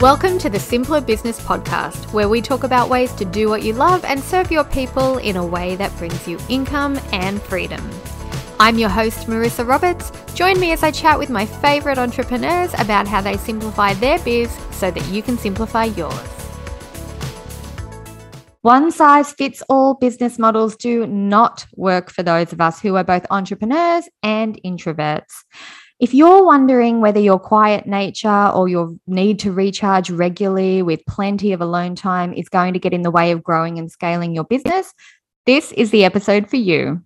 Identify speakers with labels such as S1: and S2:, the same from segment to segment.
S1: Welcome to the Simpler Business Podcast, where we talk about ways to do what you love and serve your people in a way that brings you income and freedom. I'm your host, Marissa Roberts. Join me as I chat with my favorite entrepreneurs about how they simplify their biz so that you can simplify yours. One size fits all business models do not work for those of us who are both entrepreneurs and introverts. If you're wondering whether your quiet nature or your need to recharge regularly with plenty of alone time is going to get in the way of growing and scaling your business, this is the episode for you.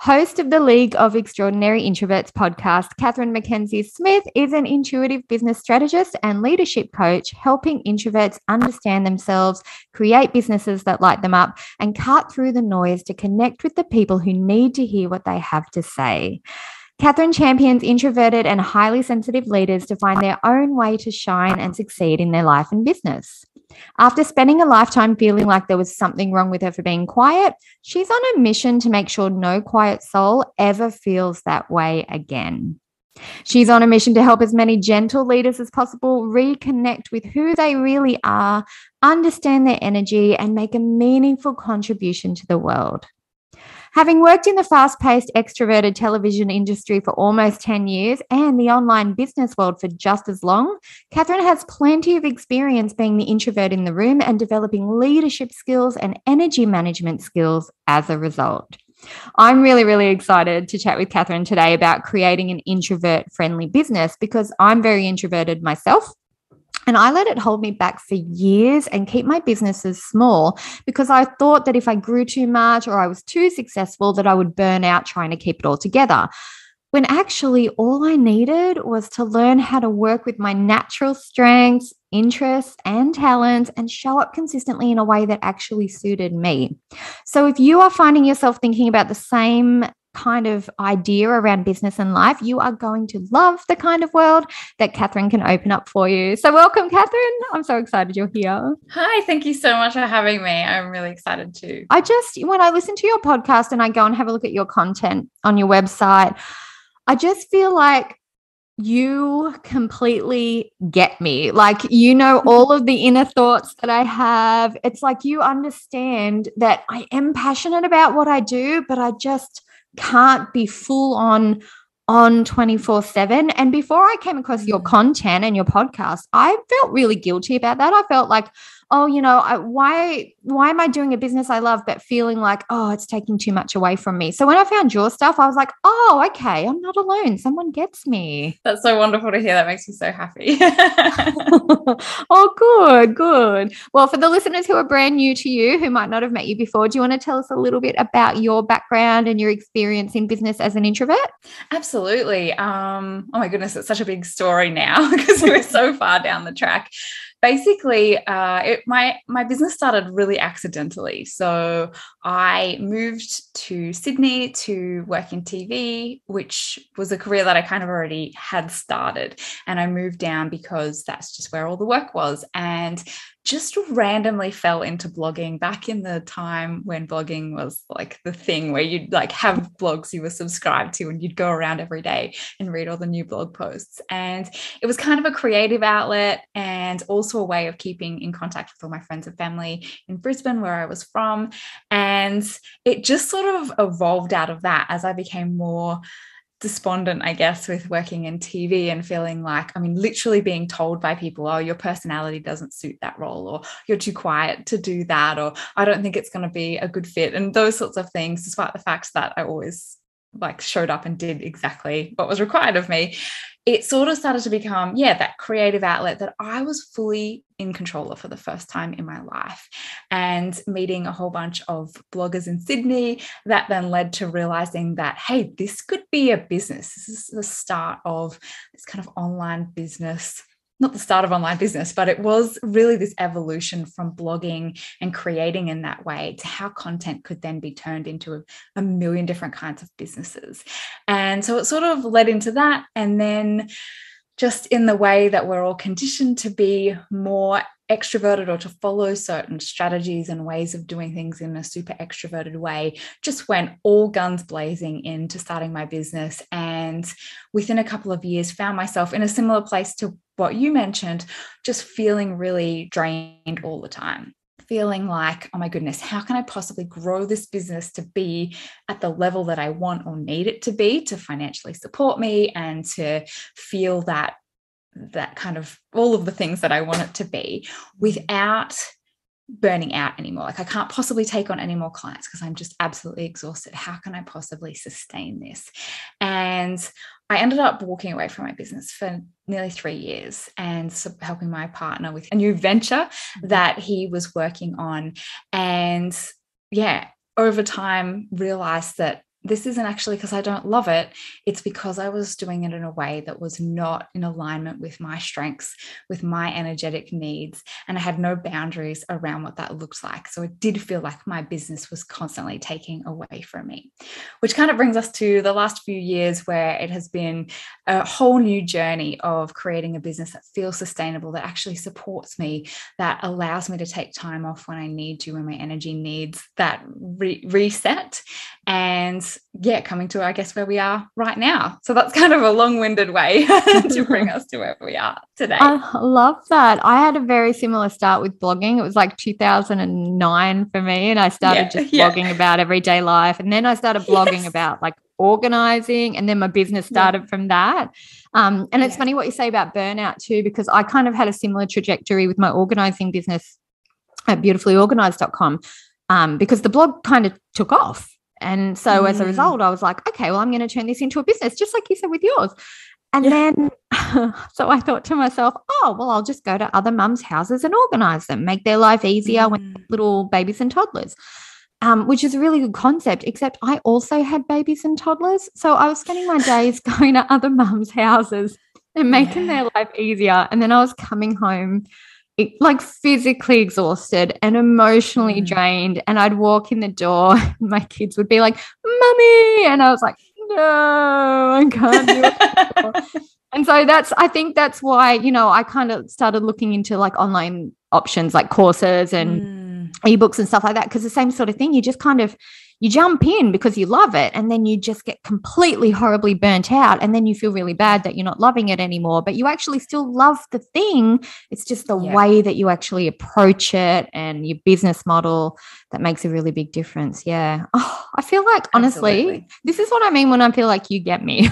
S1: Host of the League of Extraordinary Introverts podcast, Katherine Mackenzie Smith is an intuitive business strategist and leadership coach, helping introverts understand themselves, create businesses that light them up, and cut through the noise to connect with the people who need to hear what they have to say. Katherine champions introverted and highly sensitive leaders to find their own way to shine and succeed in their life and business. After spending a lifetime feeling like there was something wrong with her for being quiet, she's on a mission to make sure no quiet soul ever feels that way again. She's on a mission to help as many gentle leaders as possible reconnect with who they really are, understand their energy, and make a meaningful contribution to the world. Having worked in the fast paced extroverted television industry for almost 10 years and the online business world for just as long, Katherine has plenty of experience being the introvert in the room and developing leadership skills and energy management skills as a result. I'm really, really excited to chat with Katherine today about creating an introvert friendly business because I'm very introverted myself. And I let it hold me back for years and keep my businesses small because I thought that if I grew too much or I was too successful, that I would burn out trying to keep it all together. When actually, all I needed was to learn how to work with my natural strengths, interests, and talents and show up consistently in a way that actually suited me. So, if you are finding yourself thinking about the same kind of idea around business and life, you are going to love the kind of world that Katherine can open up for you. So, welcome, Katherine. I'm so excited you're here.
S2: Hi, thank you so much for having me. I'm really excited too.
S1: I just, when I listen to your podcast and I go and have a look at your content on your website, I just feel like you completely get me. Like, you know, all of the inner thoughts that I have. It's like you understand that I am passionate about what I do, but I just, can't be full on on 24 7. And before I came across your mm. content and your podcast, I felt really guilty about that. I felt like, oh, you know, I, why why am I doing a business I love, but feeling like, oh, it's taking too much away from me? So when I found your stuff, I was like, oh, okay, I'm not alone. Someone gets me.
S2: That's so wonderful to hear. That makes me so happy.
S1: oh, good, good. Well, for the listeners who are brand new to you, who might not have met you before, do you want to tell us a little bit about your background and your experience in business as an introvert?
S2: Absolutely. Um, oh my goodness, it's such a big story now because we're so far down the track basically uh, it, my my business started really accidentally. So i moved to sydney to work in tv which was a career that i kind of already had started. And i moved down because that's just where all the work was. And just randomly fell into blogging back in the time when blogging was like the thing where you'd like have blogs you were subscribed to and you'd go around every day and read all the new blog posts. And it was kind of a creative outlet and also a way of keeping in contact with all my friends and family in Brisbane, where I was from. And it just sort of evolved out of that as I became more despondent, I guess, with working in TV and feeling like, I mean, literally being told by people, oh, your personality doesn't suit that role, or you're too quiet to do that, or I don't think it's going to be a good fit, and those sorts of things, despite the fact that I always like showed up and did exactly what was required of me it sort of started to become, yeah, that creative outlet that I was fully in control of for the first time in my life. And meeting a whole bunch of bloggers in Sydney that then led to realizing that, hey, this could be a business. This is the start of this kind of online business not the start of online business, but it was really this evolution from blogging and creating in that way to how content could then be turned into a, a, million different kinds of businesses. And so it sort of led into that. And then just in the way that we're all conditioned to be more extroverted or to follow certain strategies and ways of doing things in a super extroverted way just went all guns blazing into starting my business and within a couple of years found myself in a similar place to what you mentioned, just feeling really drained all the time. Feeling like, oh my goodness, how can I possibly grow this business to be at the level that I want or need it to be to financially support me and to feel that that kind of all of the things that I want it to be? Mm. Without burning out anymore. Like I can't possibly take on any more clients because I'm just absolutely exhausted. How can I possibly sustain this? And I ended up walking away from my business for nearly three years and helping my partner with a new venture mm-hmm. that he was working on. And yeah, over time realized that this isn't actually because I don't love it. It's because I was doing it in a way that was not in alignment with my strengths, with my energetic needs. And I had no boundaries around what that looked like. So it did feel like my business was constantly taking away from me, which kind of brings us to the last few years where it has been a whole new journey of creating a business that feels sustainable, that actually supports me, that allows me to take time off when I need to, when my energy needs that re- reset. And yeah, coming to, I guess, where we are right now. So that's kind of a long winded way to bring us to where we are today.
S1: I love that. I had a very similar start with blogging. It was like 2009 for me. And I started yeah, just blogging yeah. about everyday life. And then I started blogging yes. about like organizing. And then my business started yeah. from that. Um, and it's funny what you say about burnout too, because I kind of had a similar trajectory with my organizing business at beautifulyorganized.com um, because the blog kind of took off and so mm. as a mm. result, I was like, okay, well, I'm going to turn this into a business, just like you said with yours. And yeah. then, so I thought to myself, oh, well, I'll just go to other mums' houses and organize them, make their life easier mm. when little babies and toddlers, um, which is a really good concept. Except I also had babies and toddlers. So I was spending my days going to other mums' houses and making yeah. their life easier. And then I was coming home like physically exhausted and emotionally mm. drained. And I'd walk in the door, and my kids would be like, Mummy. And I was like, No, I can't do it. and so that's, I think that's why, you know, I kind of started looking into like online options like courses and mm. Ebooks and stuff like that. Cause the same sort of thing, you just kind of, you jump in because you love it and then you just get completely horribly burnt out and then you feel really bad that you're not loving it anymore but you actually still love the thing it's just the yeah. way that you actually approach it and your business model that makes a really big difference yeah oh, i feel like honestly Absolutely. this is what i mean when i feel like you get me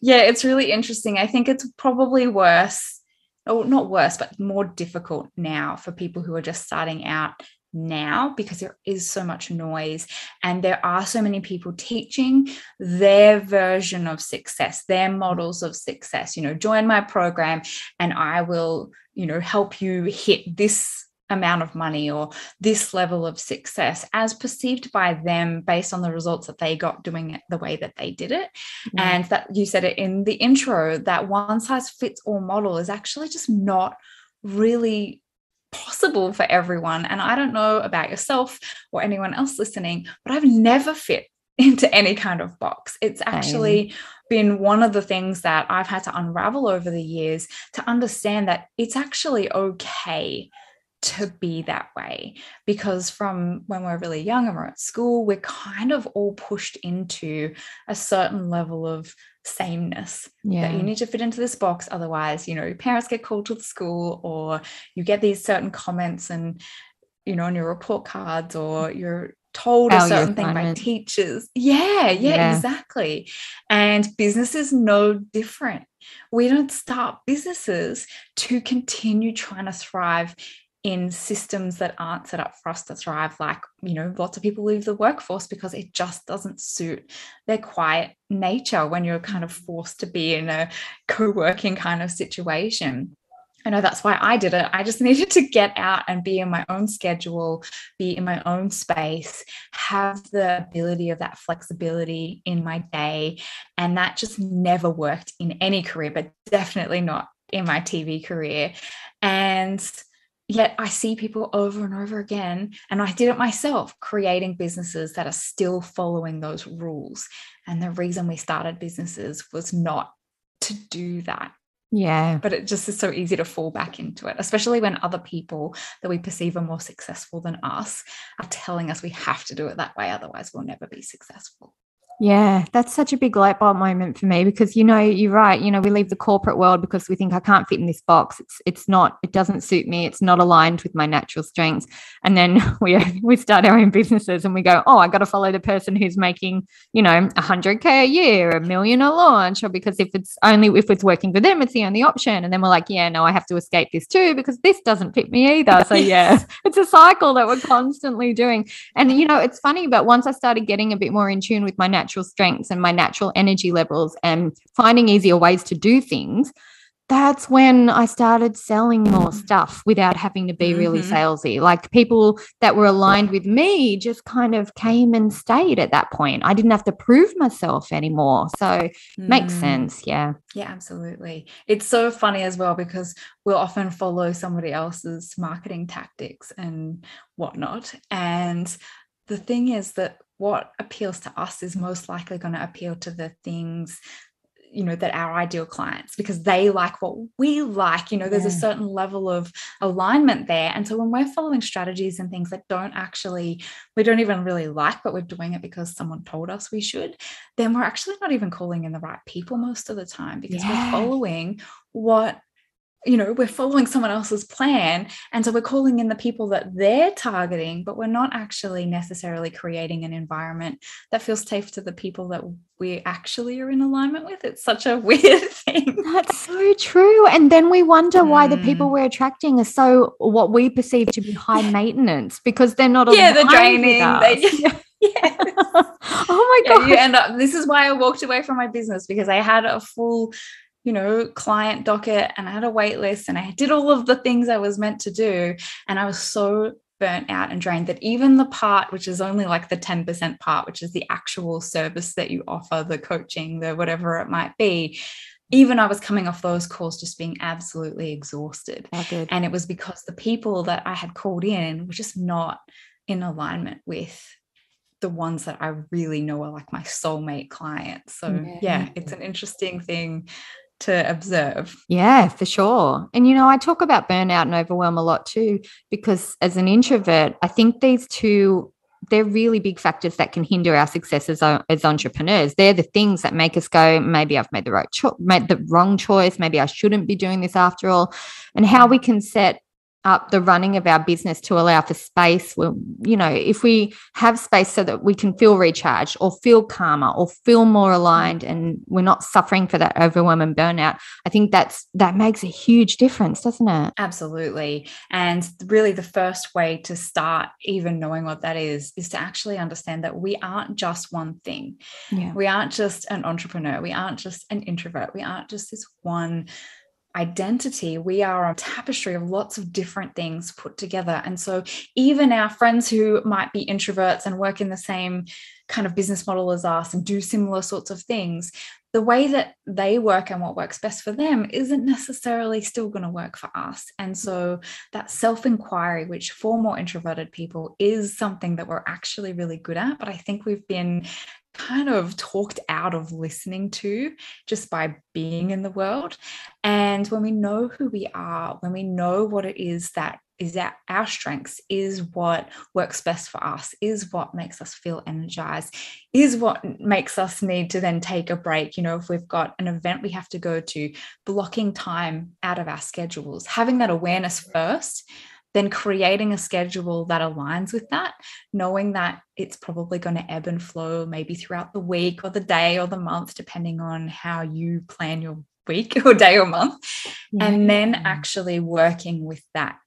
S2: yeah it's really interesting i think it's probably worse or not worse, but more difficult now for people who are just starting out now because there is so much noise and there are so many people teaching their version of success their models of success. You know join my program and i will you know help you hit this amount of money or this level of success as perceived by them based on the results that they got doing it the way that they did it mm. and that you said it in the intro that one size fits all model is actually just not really possible for everyone. And I don't know about yourself or anyone else listening, but I've never fit into any kind of box. It's actually Same. been one of the things that I've had to unravel over the years to understand that it's actually okay to be that way because from when we're really young and we're at school we're kind of all pushed into a certain level of sameness yeah. that you need to fit into this box. Otherwise you know your parents get called to the school or you get these certain comments and you know on your report cards or you're told a certain thing by teachers. Yeah, yeah yeah. exactly. And business is no different. We don't start businesses to continue trying to thrive in systems that aren't set up for us to thrive like you know lots of people leave the workforce because it just doesn't suit their quiet nature when you're kind of forced to be in a co-working kind of situation I know that's why I did it. I just needed to get out and be in my own schedule, be in my own space, have the ability of that flexibility in my day. And that just never worked in any career, but definitely not in my TV career. And yet I see people over and over again, and I did it myself, creating businesses that are still following those rules. And the reason we started businesses was not to do that.
S1: Yeah.
S2: But it just is so easy to fall back into it, especially when other people that we perceive are more successful than us are telling us we have to do it that way. Otherwise, we'll never be successful.
S1: Yeah, that's such a big light bulb moment for me because you know you're right. You know we leave the corporate world because we think I can't fit in this box. It's it's not. It doesn't suit me. It's not aligned with my natural strengths. And then we we start our own businesses and we go, oh, I got to follow the person who's making you know a hundred k a year, a million a launch, or because if it's only if it's working for them, it's the only option. And then we're like, yeah, no, I have to escape this too because this doesn't fit me either. So yeah, it's a cycle that we're constantly doing. And you know, it's funny, but once I started getting a bit more in tune with my natural natural strengths and my natural energy levels and finding easier ways to do things, that's when I started selling more stuff without having to be mm-hmm. really salesy. Like people that were aligned with me just kind of came and stayed at that point. I didn't have to prove myself anymore. So mm. makes sense. Yeah.
S2: Yeah, absolutely. It's so funny as well because we'll often follow somebody else's marketing tactics and whatnot. And the thing is that what appeals to us is most likely going to appeal to the things you know that our ideal clients because they like what we like you know there's yeah. a certain level of alignment there and so when we're following strategies and things that don't actually we don't even really like but we're doing it because someone told us we should then we're actually not even calling in the right people most of the time because yeah. we're following what you know we're following someone else's plan and so we're calling in the people that they're targeting but we're not actually necessarily creating an environment that feels safe to the people that we actually are in alignment with it's such a weird thing
S1: that's so true and then we wonder mm. why the people mm. we're attracting are so what we perceive to be high maintenance because they're not
S2: yeah they're draining they yeah. oh my god yeah, you end up this is why i walked away from my business because i had a full you know, client docket and I had a wait list and I did all of the things I was meant to do. And I was so burnt out and drained that even the part, which is only like the 10% part, which is the actual service that you offer, the coaching, the whatever it might be, even I was coming off those calls just being absolutely exhausted.
S1: Oh,
S2: and it was because the people that I had called in were just not in alignment with the ones that I really know are like my soulmate clients. So mm. yeah, yeah it's an interesting thing to observe.
S1: Yeah, for sure. And, you know, I talk about burnout and overwhelm a lot too, because as an introvert, I think these two. They're really big factors that can hinder our success as, uh, as entrepreneurs. They're the things that make us go, maybe I've made the right cho- made the wrong choice. Maybe I shouldn't be doing this after all. And how mm. we can set up the running of our business to allow for space. Well, you know if we have space so that we can feel recharged or feel calmer or feel more aligned and we're not suffering for that overwhelm and burnout i think that's that makes a huge difference doesn't it?
S2: Absolutely. And really the first way to start even knowing what that is is to actually understand that we aren't just one thing. Yeah. we aren't just an entrepreneur. We aren't just an introvert. We aren't just this one identity, we are a tapestry of lots of different things put together. And so, even our friends who might be introverts and work in the same kind of business model as us and do similar sorts of things, the way that they work and what works best for them isn't necessarily still going to work for us. And so, that self inquiry, which for more introverted people is something that we're actually really good at, but I think we've been kind of talked out of listening to just by being in the world. And when we know who we are, when we know what it is that is that our strengths is what works best for us is what makes us feel energized is what makes us need to then take a break you know if we've got an event we have to go to blocking time out of our schedules having that awareness first then creating a schedule that aligns with that, knowing that it's probably going to ebb and flow maybe throughout the week or the day or the month, depending on how you plan your week or day or month, yeah. and then actually working with that.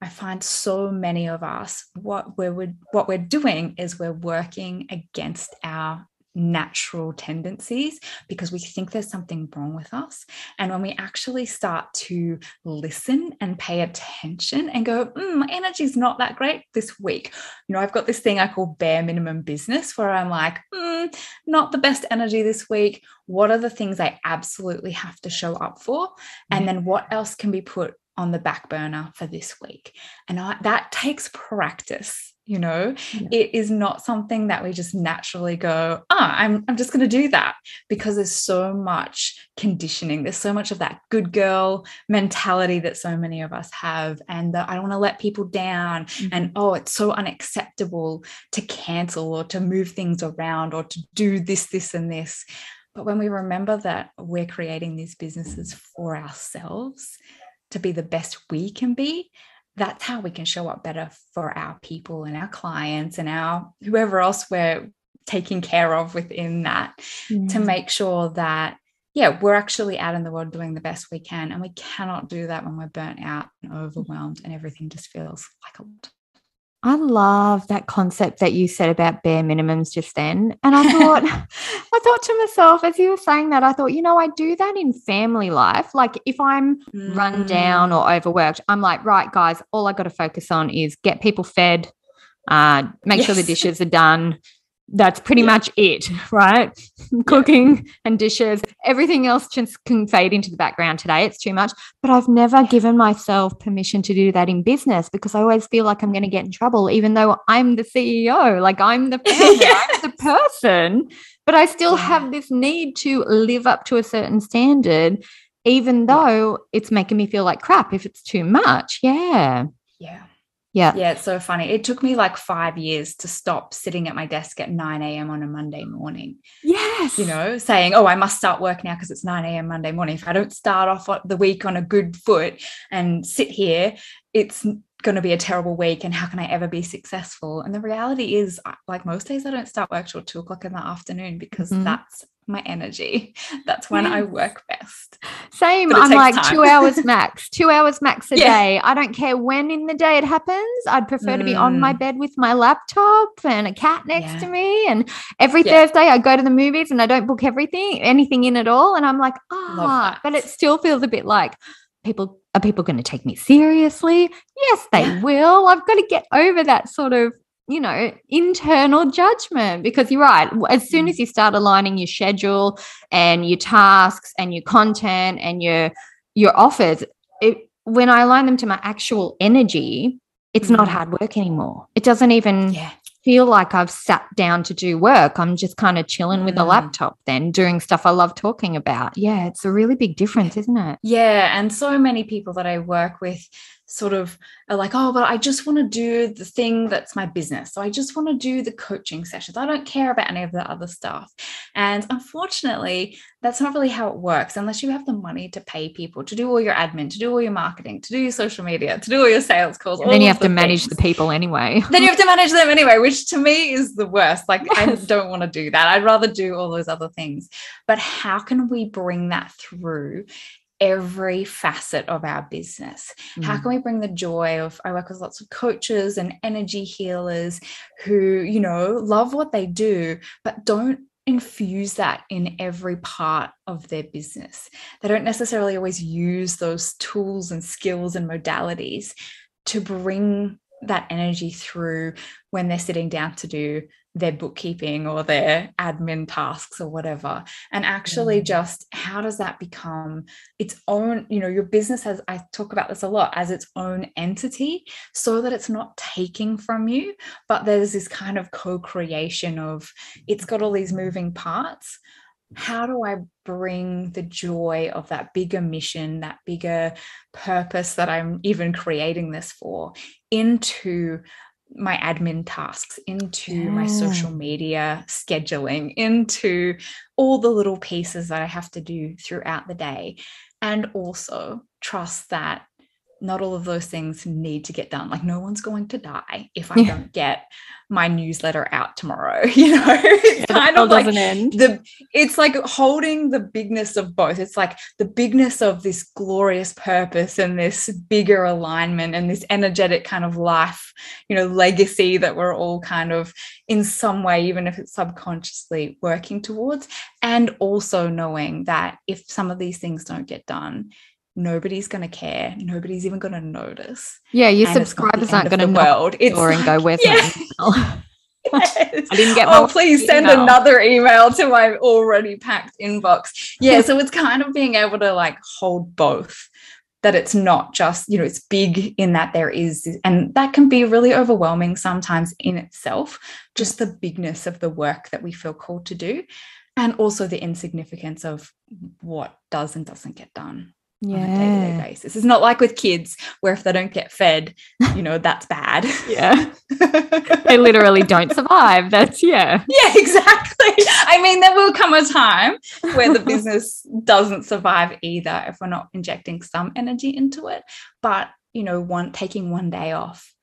S2: I find so many of us what we're what we're doing is we're working against our natural tendencies because we think there's something wrong with us. And when we actually start to listen and pay attention and go, mm, my energy's not that great this week. You know, I've got this thing I call bare minimum business where I'm like, mm, not the best energy this week. What are the things I absolutely have to show up for? And then what else can be put on the back burner for this week. And I, that takes practice you know yeah. it is not something that we just naturally go ah i'm, I'm just going to do that because there's so much conditioning there's so much of that good girl mentality that so many of us have and that i don't want to let people down mm-hmm. and oh it's so unacceptable to cancel or to move things around or to do this this and this but when we remember that we're creating these businesses for ourselves to be the best we can be that's how we can show up better for our people and our clients and our whoever else we're taking care of within that mm. to make sure that yeah we're actually out in the world doing the best we can and we cannot do that when we're burnt out and overwhelmed and everything just feels like a lot
S1: I love that concept that you said about bare minimums just then. And I thought, I thought to myself, as you were saying that, I thought, you know, I do that in family life. Like if I'm mm. run down or overworked, I'm like, right, guys, all I got to focus on is get people fed, uh, make yes. sure the dishes are done, that's pretty yeah. much it, right? Yeah. Cooking and dishes, everything else just can fade into the background today. It's too much. But I've never given myself permission to do that in business because I always feel like I'm going to get in trouble, even though I'm the CEO, like I'm the founder, yes. I'm the person. But I still have this need to live up to a certain standard, even though it's making me feel like crap if it's too much. Yeah.
S2: Yeah.
S1: Yeah.
S2: Yeah, it's so funny. It took me like five years to stop sitting at my desk at 9 a.m. on a Monday morning.
S1: Yes.
S2: You know, saying, oh, I must start work now because it's 9 a.m. Monday morning. If I don't start off the week on a good foot and sit here, it's going to be a terrible week. And how can I ever be successful? And the reality is, like most days, I don't start work till two o'clock in the afternoon because mm-hmm. that's my energy. That's when yes. I work best.
S1: Same. I'm like time. two hours max, two hours max a yeah. day. I don't care when in the day it happens. I'd prefer mm. to be on my mm. bed with my laptop and a cat next yeah. to me. And every yeah. Thursday I go to the movies and I don't book everything, anything in at all. And I'm like, ah, but it still feels a bit like people are people going to take me seriously? Yes, they will. I've got to get over that sort of you know, internal judgment because you're right. As soon mm. as you start aligning your schedule and your tasks and your content and your your offers, it, when I align them to my actual energy, it's not mm. hard work anymore. It doesn't even yeah. feel like I've sat down to do work. I'm just kind of chilling with the mm. laptop then doing stuff I love talking about. Yeah, it's a really big difference, isn't it?
S2: Yeah, and so many people that I work with sort of are like, oh, but I just want to do the thing that's my business. So I just want to do the coaching sessions. I don't care about any of the other stuff. And unfortunately, that's not really how it works unless you have the money to pay people to do all your admin, to do all your marketing, to do your social media, to do all your sales calls.
S1: And then you have to manage the people anyway.
S2: then you have to manage them anyway, which to me is the worst. Like, yes. I don't want to do that. I'd rather do all those other things. But how can we bring that through every facet of our business. Mm. How can we bring the joy of I work with lots of coaches and energy healers who, you know, love what they do but don't infuse that in every part of their business. They don't necessarily always use those tools and skills and modalities to bring that energy through when they're sitting down to do their bookkeeping or their admin tasks or whatever and actually mm. just how does that become its own you know your business has i talk about this a lot as its own entity so that it's not taking from you but there's this kind of co-creation of it's got all these moving parts how do I bring the joy of that bigger mission, that bigger purpose that I'm even creating this for into my admin tasks, into yeah. my social media scheduling, into all the little pieces that I have to do throughout the day. And also trust that not all of those things need to get done. Like no one's going to die if I yeah. don't get my newsletter out tomorrow. You know, it's kind of like the it's like holding the bigness of both. It's like the bigness of this glorious purpose and this bigger alignment and this energetic kind of life, you know, legacy that we're all kind of in some way, even if it's subconsciously working towards. And also knowing that if some of these things don't get done, nobody's going to care. Nobody's even going to notice.
S1: Yeah, your subscribers aren't going to
S2: world. It's
S1: or and go, where's yeah. my
S2: Yes. I didn't get Oh, please send email. another email to my already packed inbox. Yeah, so it's kind of being able to like hold both that it's not just, you know, it's big in that there is, and that can be really overwhelming sometimes in itself, just the bigness of the work that we feel called to do, and also the insignificance of what does and doesn't get done yeah. on a day-to-day basis. It's not like with kids where if they don't get fed, you know, that's bad.
S1: Yeah. they literally don't survive. That's yeah.
S2: Yeah, exactly. I mean, there will come a time where the business doesn't survive either if we're not injecting some energy into it. But, you know, one taking one day off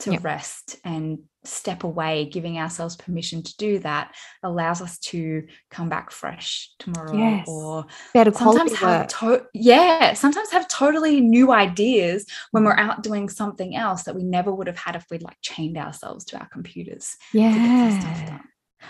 S2: to yep. rest and step away, giving ourselves permission to do that allows us to come back fresh tomorrow yes. or
S1: better sometimes
S2: have to- yeah, sometimes have totally new ideas when we're out doing something else that we never would have had if we'd like chained ourselves to our computers.
S1: Yeah.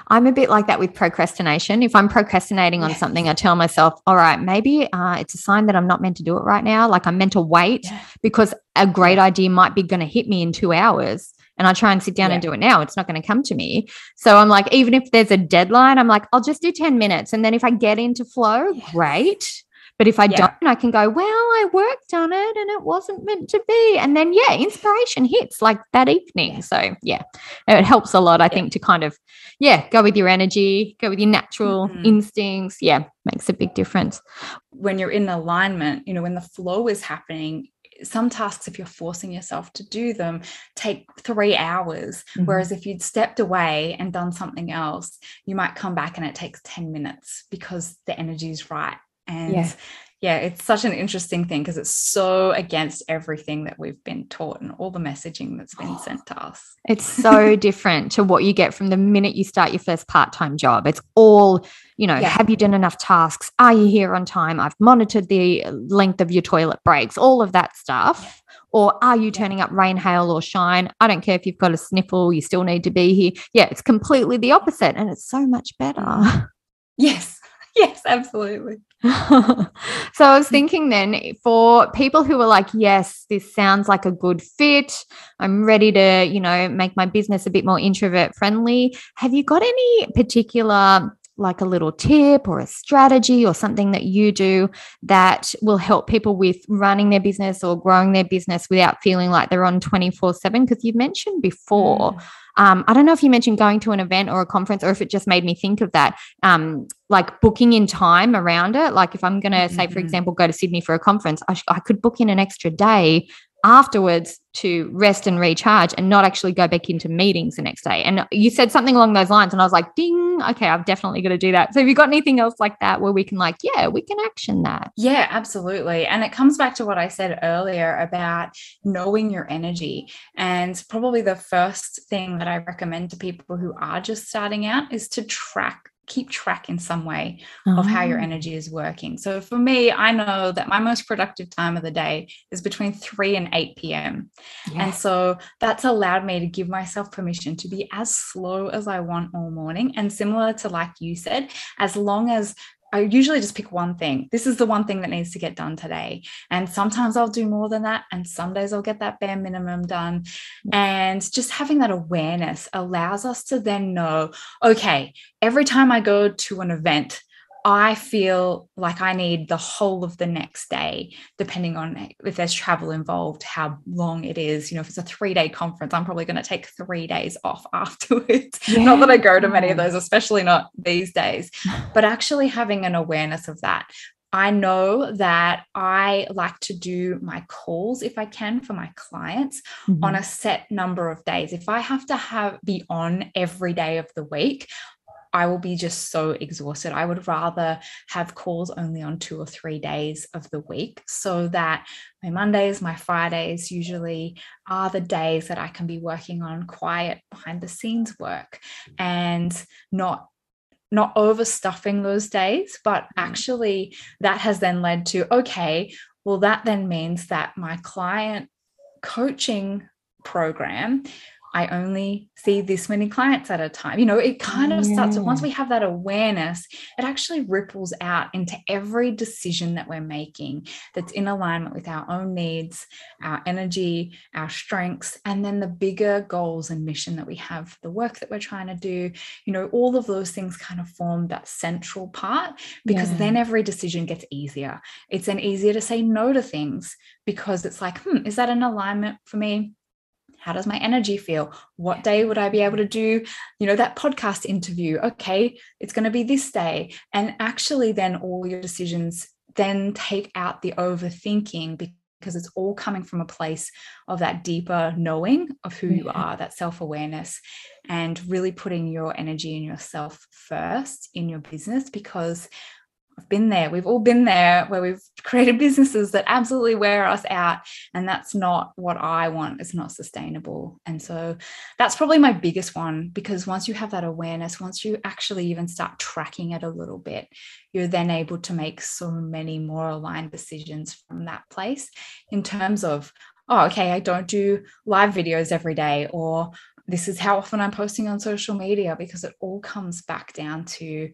S1: I'm a bit like that with procrastination. If I'm procrastinating on something, I tell myself, all right, maybe uh, it's a sign that I'm not meant to do it right now. Like I'm meant to wait yeah. because a great idea might be going to hit me in two hours and I try and sit down yeah. and do it now, it's not going to come to me. So I'm like, even if there's a deadline, I'm like, I'll just do 10 minutes. And then if I get into flow, yes. great. But if I yeah. don't, I can go, well, I worked on it and it wasn't meant to be. And then, yeah, inspiration hits like that evening. So, yeah, it helps a lot, I yeah. think, to kind of, yeah, go with your energy, go with your natural mm-hmm. instincts. Yeah, makes a big difference.
S2: When you're in alignment, you know, when the flow is happening, some tasks, if you're forcing yourself to do them, take three hours. Mm-hmm. Whereas if you'd stepped away and done something else, you might come back and it takes 10 minutes because the energy is right. And yeah. yeah, it's such an interesting thing because it's so against everything that we've been taught and all the messaging that's been oh, sent to us.
S1: It's so different to what you get from the minute you start your first part time job. It's all you know, yeah. have you done enough tasks? Are you here on time? I've monitored the length of your toilet breaks, all of that stuff. Or are you turning up rain, hail, or shine? I don't care if you've got a sniffle, you still need to be here. Yeah, it's completely the opposite. And it's so much better.
S2: Yes. Yes, absolutely. so
S1: I was mm. thinking then eh, for people who are like, yes, this sounds like a good fit. I'm ready to, you know, make my business a bit more introvert friendly. Have you got any particular like a little tip or a strategy or something that you do that will help people with running their business or growing their business without feeling like they're on 24 7? Because you've mentioned before, mm. um, I don't know if you mentioned going to an event or a conference or if it just made me think of that, um, like booking in time around it. Like if I'm going to, mm-hmm. say, for mm-hmm. example, go to Sydney for a conference, I, sh- I could book in an extra day afterwards to rest and recharge and not actually go back into meetings the next day. And you said something along those lines, and I was like, ding, okay, I've definitely got to do that. So, have you got anything else like that where we can, like, yeah, we can action that?
S2: Yeah, absolutely. And it comes back to what I said earlier about knowing your energy. And probably the first thing that I recommend to people who are just starting out is to track keep track in some way oh. of how your oh. energy is working. So for me, I know that my most productive time of the day is between 3 and 8 p.m. And so that's allowed me to give myself permission to be as slow as I want all morning. And similar to like you said, as long as I usually just pick one thing. This is the one thing that needs to get done today. And sometimes I'll do more than that. And some days I'll get that bare minimum done. Mm. And just having that awareness allows us to then know okay, every time I go to an event, I feel like I need the whole of the next day, depending on if there's travel involved, how long it is. You know, if it's a three day conference, I'm probably going to take three days off afterwards. Yeah. Not that I go to many of those, especially not these days, but actually having an awareness of that. I know that I like to do my calls if I can for my clients mm-hmm. on a set number of days. If I have to have be on every day of the week, I will be just so exhausted. I would rather have calls only on two or three days of the week so that my Mondays, my Fridays usually are the days that I can be working on quiet behind the scenes work and not not overstuffing those days but mm. actually that has then led to okay well that then means that my client coaching program I only see this many clients at a time. You know, it kind of yeah. starts, once we have that awareness, it actually ripples out into every decision that we're making that's in alignment with our own needs, our energy, our strengths, and then the bigger goals and mission that we have, the work that we're trying to do. You know, all of those things kind of form that central part because yeah. then every decision gets easier. It's then easier to say no to things because it's like, hmm, is that an alignment for me? How does my energy feel? What day would i be able to do you know that podcast interview? Okay it's going to be this day. And actually then all your decisions then take out the overthinking because it's all coming from a place of that deeper knowing of who you are that self-awareness and really putting your energy and yourself first in your business because I've been there. We've all been there where we've created businesses that absolutely wear us out. And that's not what I want. It's not sustainable. And so that's probably my biggest one because once you have that awareness, once you actually even start tracking it a little bit, you're then able to make so many more aligned decisions from that place in terms of, oh, okay, I don't do live videos every day, or this is how often I'm posting on social media because it all comes back down to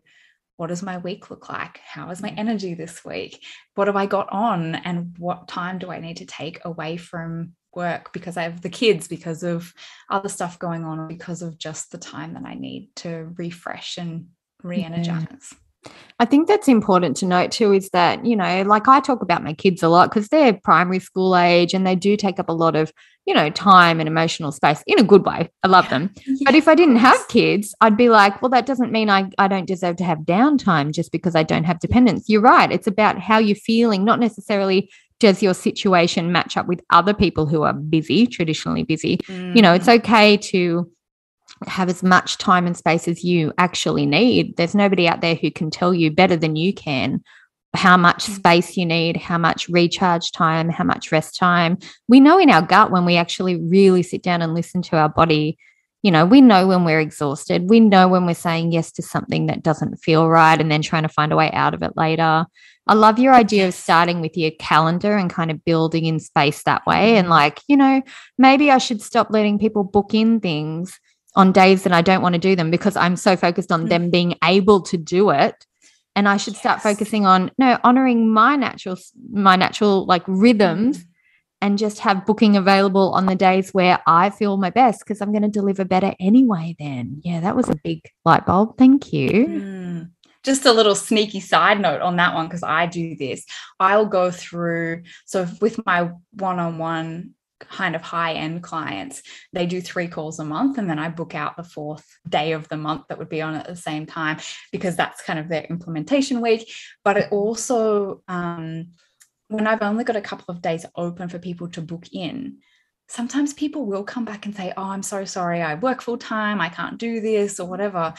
S2: what does my week look like? How is my mm. energy this week? What have I got on? And what time do I need to take away from work because I have the kids, because of other stuff going on, because of just the time that I need to refresh and re energize?
S1: I think that's important to note too is that, you know, like I talk about my kids a lot because they're primary school age and they do take up a lot of, you know, time and emotional space in a good way. I love them. But if I didn't have kids, I'd be like, well, that doesn't mean I, I don't deserve to have downtime just because I don't have dependence. You're right. It's about how you're feeling, not necessarily does your situation match up with other people who are busy, traditionally busy. Mm. You know, it's mm. okay to have as much time and space as you actually need. There's nobody out there who can tell you better than you can how much mm. space you need, how much recharge time, how much rest time. We know in our gut when we actually really sit down and listen to our body. You know, we know when we're exhausted. We know when we're saying yes to something that doesn't feel right and then trying to find a way out of it later. I love your idea of starting with your calendar and kind of building in space that way. And mm. like, you know, maybe I should stop letting people book in things on days that I don't want to do them because I'm so focused on mm. them being able to do it. And I should yes. start focusing on no honoring my natural my natural like rhythms mm. and just have booking available on the days where I feel my best because I'm going to deliver better anyway then. Yeah, that was a big light bulb. Thank you.
S2: Mm just a little sneaky side note on that one because I do this. I'll go through so with my one-on-one kind of high end clients, they do three calls a month. And then I book out the fourth day of the month that would be on at the same time because that's kind of their implementation week. But it also, um, when I've only got a couple of days open for people to book in, sometimes people will come back and say, Oh, I'm so sorry. I work full time. I can't do this or whatever.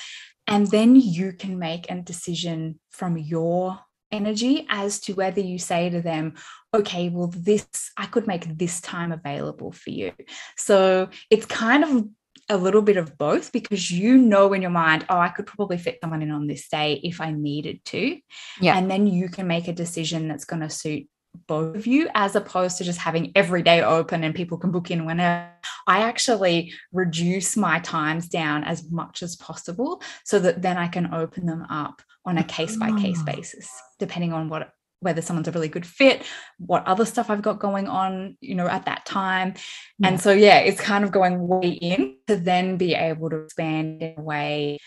S2: And then you can make a decision from your energy as to whether you say to them, okay, well, this, I could make this time available for you. So it's kind of a little bit of both because you know in your mind, oh, I could probably fit someone in on this day if I needed to. Yeah. And then you can make a decision that's going to suit both of you as opposed to just having every day open and people can book in whenever. I actually reduce my times down as much as possible so that then I can open them up on a case by case ah. basis, depending on what whether someone's a really good fit, what other stuff I've got going on, you know, at that time. Yeah. And so, yeah, it's kind of going way in to then be able to expand in a way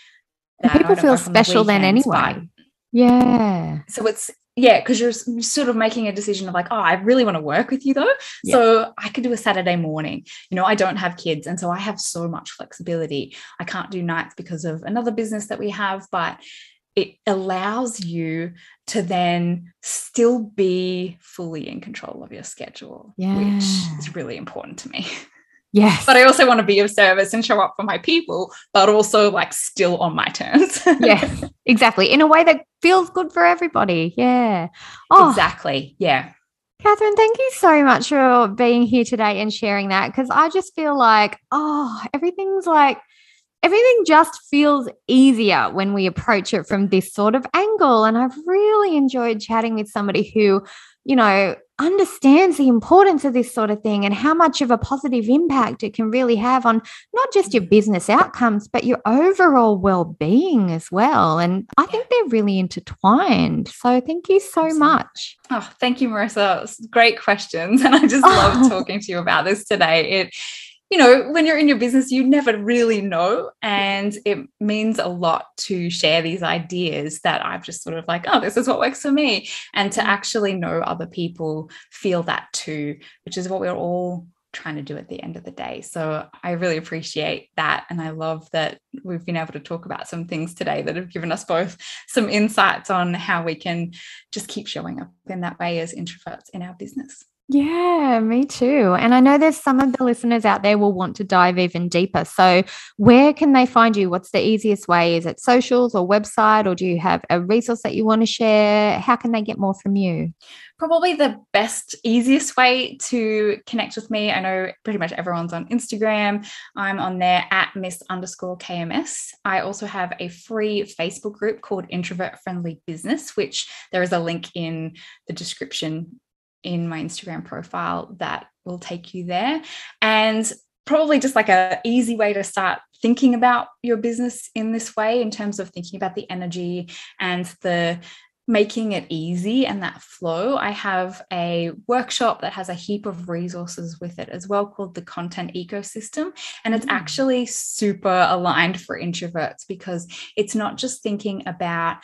S1: that people feel special the then anyway. Yeah.
S2: So it's, yeah, because you're sort of making a decision of like, oh, I really want to work with you though. Yeah. So I could do a Saturday morning. You know, I don't have kids. And so I have so much flexibility. I can't do nights because of another business that we have, but it allows you to then still be fully in control of your schedule, yeah. which is really important to me.
S1: Yes.
S2: But I also want to be of service and show up for my people, but also like still on my terms.
S1: yeah, exactly. In a way that feels good for everybody. Yeah. Oh,
S2: exactly. Yeah.
S1: Katherine, thank you so much for being here today and sharing that because I just feel like, oh, everything's like everything just feels easier when we approach it from this sort of angle. And I've really enjoyed chatting with somebody who you know, understands the importance of this sort of thing and how much of a positive impact it can really have on not just your business outcomes, but your overall well being as well. And I think they're really intertwined. So thank you so much.
S2: Oh, thank you, Marissa. Great questions. And I just love talking to you about this today. It you know, when you're in your business, you never really know. And it means a lot to share these ideas that I've just sort of like, oh, this is what works for me. And to mm-hmm. actually know other people feel that too, which is what we're all trying to do at the end of the day. So I really appreciate that. And I love that we've been able to talk about some things today that have given us both some insights on how we can just keep showing up in that way as introverts in our business.
S1: Yeah, me too. And I know there's some of the listeners out there will want to dive even deeper. So, where can they find you? What's the easiest way? Is it socials or website, or do you have a resource that you want to share? How can they get more from you?
S2: Probably the best, easiest way to connect with me. I know pretty much everyone's on Instagram. I'm on there at Miss underscore KMS. I also have a free Facebook group called Introvert Friendly Business, which there is a link in the description in my Instagram profile that will take you there. And probably just like a easy way to start thinking about your business in this way in terms of thinking about the energy and the making it easy and that flow i have a workshop that has a heap of resources with it as well called the content ecosystem and it's mm. actually super aligned for introverts because it's not just thinking about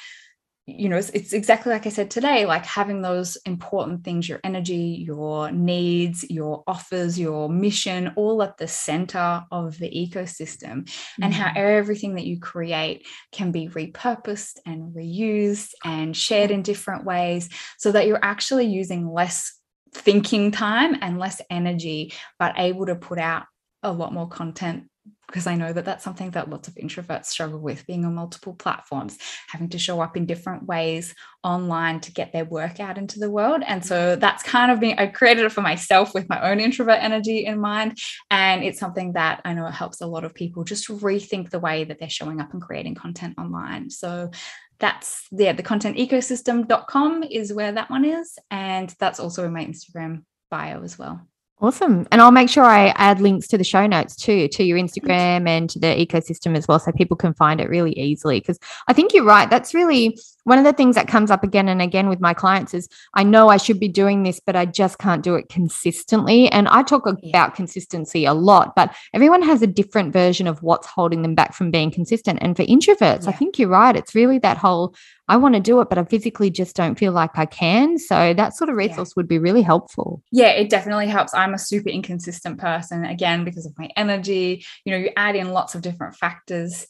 S2: you know, it's, it's, exactly like I said today, like having those important things, your energy, your needs, your offers, your mission, all at the center of the ecosystem, mm-hmm. and how mm-hmm. everything that you create can be repurposed and reused and shared in different ways so that you're actually using less thinking time and less energy, but able to put out a lot more content because I know that that's something that lots of introverts struggle with being on multiple platforms, having to show up in different ways online to get their work out into the world. And so mm-hmm. that's kind of being, I created it for myself with my own introvert energy in mind. And it's something that I know it helps a lot of people just rethink the way that they're showing up and creating content online. So that's yeah, the content ecosystem.com is where that one is. And that's also in my Instagram bio as well.
S1: Awesome. And I'll make sure I add links to the show notes too, to your Instagram and to the ecosystem as well, so people can find it really easily. Because I think you're right. That's really one of the things that comes up again and again with my clients is I know I should be doing this, but I just can't do it consistently. And I talk about consistency a lot, but everyone has a different version of what's holding them back from being consistent. And for introverts, yeah. I think you're right. It's really that whole I want to do it, but I physically just don't feel like I can. So that sort of resource yeah. would be really helpful.
S2: Yeah, it definitely helps. I'm a super inconsistent person, again, because of my energy. You know, you add in lots of different factors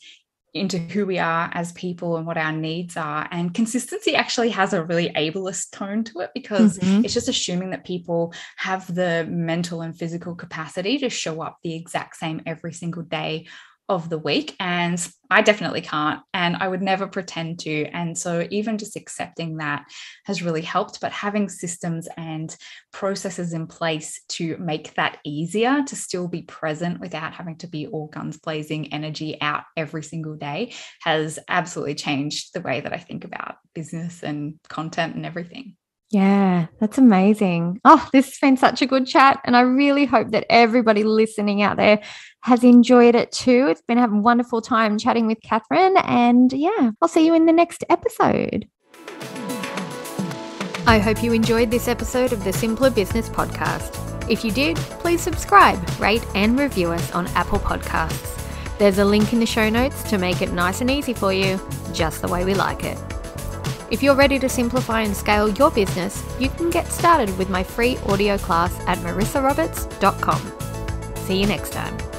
S2: into who we are as people and what our needs are. And consistency actually has a really ableist tone to it because mm-hmm. it's just assuming that people have the mental and physical capacity to show up the exact same every single day of the week and I definitely can't and I would never pretend to and so even just accepting that has really helped but having systems and processes in place to make that easier to still be present without having to be all guns blazing energy out every single day has absolutely changed the way that I think about business and content and everything.
S1: Yeah, that's amazing. Oh, this has been such a good chat. And I really hope that everybody listening out there has enjoyed it too. It's been a wonderful time chatting with Katherine. And yeah, I'll see you in the next episode. I hope you enjoyed this episode of the Simpler Business Podcast. If you did, please subscribe, rate, and review us on Apple Podcasts. There's a link in the show notes to make it nice and easy for you, just the way we like it. If you're ready to simplify and scale your business, you can get started with my free audio class at marissaroberts.com. See you next time.